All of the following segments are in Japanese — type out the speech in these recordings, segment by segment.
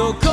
go, go.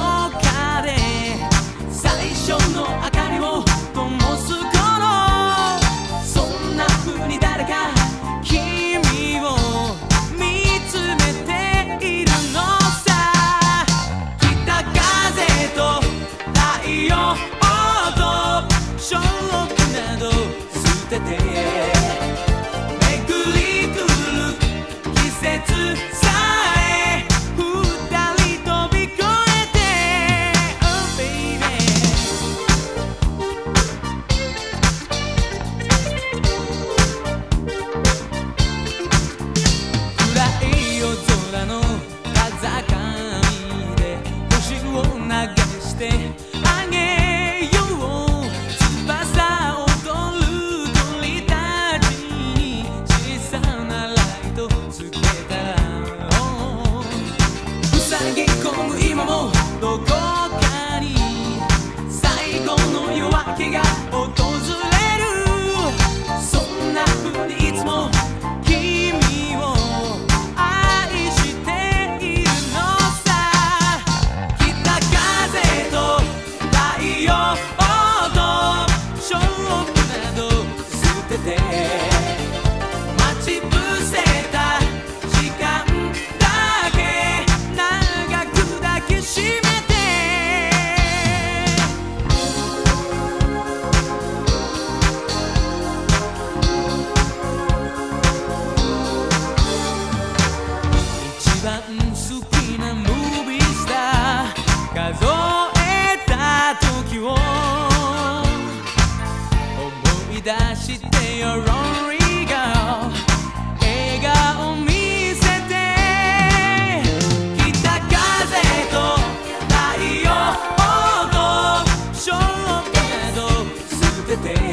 出してよロンリーガー笑顔見せて。北風と太陽のショーなど全て